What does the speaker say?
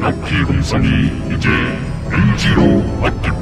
그 악기 음성이 이제 NG로 왔다.